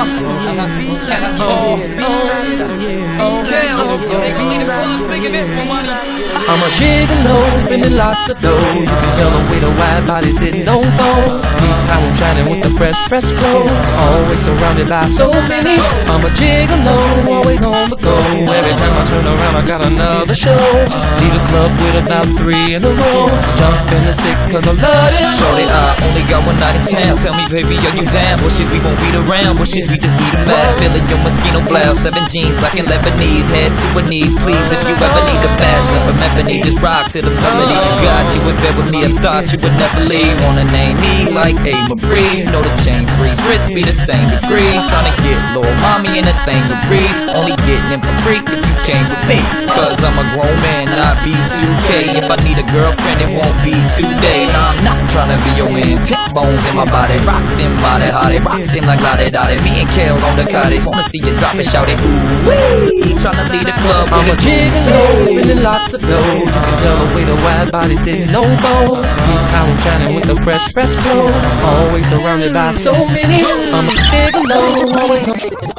I'm a gigolo, spending lots of dough. You can tell the way the wide body sitting on phones. How I'm shining with the fresh, fresh clothes. Always surrounded by so many. I'm a gigolo, always on the go. Every time I turn around, I got another show. Leave a club with about three in a row. Jump in the six, cause I love it. Shorty, I only got one night in town. Tell me, baby, are you down? Bushes, we won't beat around. Bushes, we just eat a mad. Feeling your Moschino blouse. Seven jeans, black and Lebanese. Head to her knees, please. If you ever need a bachelor from Ebony, just rock to the melody. Got you in bed with me, I thought you would never leave. Wanna name me like A. Marie. Know the chain freeze, wrist be the same degree. Tryna get little mommy in a thing to breathe. Only getting in for free if you came with me. Cause I'm a grown man, not B2K. If I need a girlfriend, it won't be today. Nah, I'm not tryna be your man. Pit bones in my body, rock them body, hotty, rock them like lottie dotty. Me and Kel on the cottage, wanna see you drop it, shout it. Ooh, wee. Tryna lead the club I'm a gigolo, spending lots of dough. You can tell the way the wide body sitting phones. Keep how I'm shining with the fresh, fresh clothes. Always surrounded by so many. Thank you.